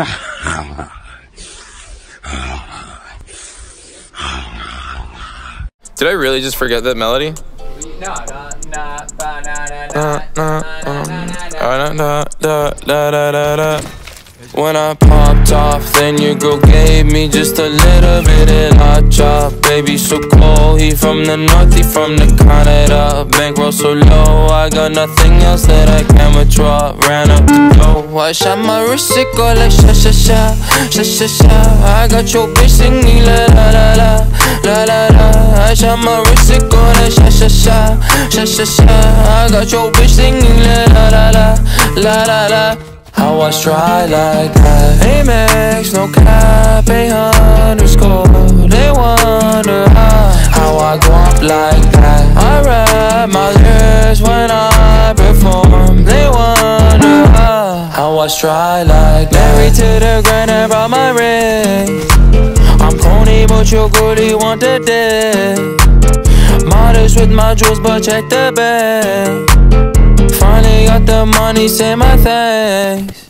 Did I really just forget that melody? When I popped off, then your girl gave me just a little bit of hot chop. Baby, so cold. He from the north, he from the Canada. Bankroll so low, I got nothing else that I can withdraw. Ran up dough, shot my wrist, it go like sha sha sha, sha sha sha. I got your bitch singing la la la la, la la la. I shot my go like sha sha sha, sha sha sha. I got your bitch singing la la la la, la la la. I try like that Amex, no cap, a underscore They wonder how How I go up like How try like Married to the grind and brought my ring. I'm corny but your goodie want the dick. Modest with my jewels but check the bag. Finally got the money, say my thanks.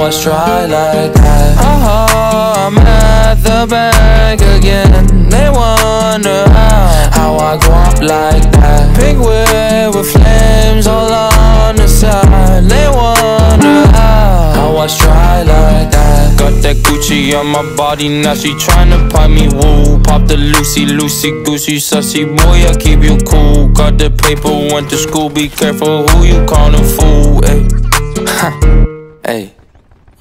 I try like that. Oh, I'm at the bank again. They wonder how, how I go up like that. Pink whip with flames all on the side. They wonder how, how I try like that. Got that Gucci on my body, now she tryna pop me woo. Pop the Lucy, Lucy, Goosey, sussy boy, I keep you cool. Got the paper, went to school, be careful who you callin' fool. Ayy. Hey.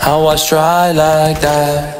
How I try like that